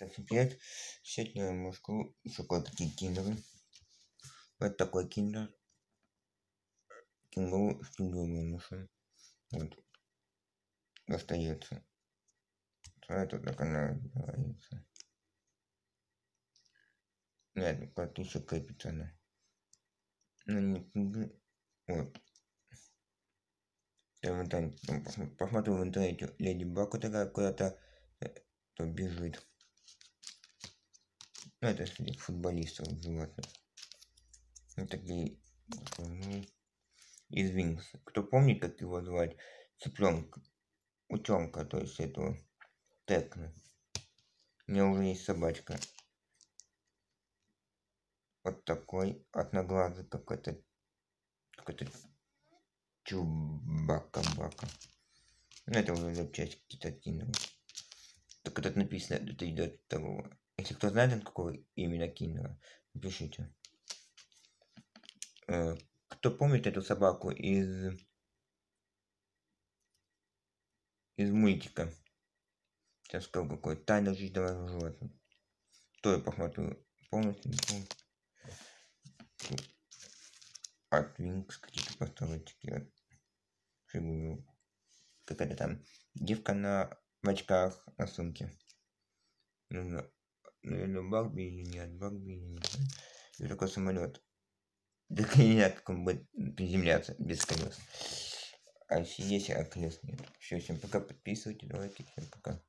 Так, привет. Сегодня я могу кое-какие киндеры. Вот такой киндер. Кенгуру с кенгуру мышем. Вот. Достается. Это так она говорится. Нет, крепится она. Ну, не Вот. Я в интернете, посмотрю в интернете, Леди Баг такая куда-то э, то бежит. Ну, это среди футболистов животных. Вот такие ну, из Винкс. Кто помнит, как его звать? Цыпленка. Утенка, то есть этого Текна. У меня уже есть собачка. Вот такой одноглазый какой-то какой-то чубака-бака. Ну, это уже запчасть какие-то кинул. Так тут написано, это идет того если кто знает, от какого именно кинула, напишите. Э, кто помнит эту собаку из из мультика? Сейчас скажу какой. Тайна жизнь домашних животных. То я посмотрю полностью. Не помню. От Винкс какие-то постройки. Фигуру. Какая-то там девка на в очках на сумке. Нужно наверное, Барби или нет, Барби или не знаю. И такой самолет. Так не знаю, как будет приземляться колес. А здесь а колес нет. Все, всем пока, подписывайтесь, давайте, всем пока.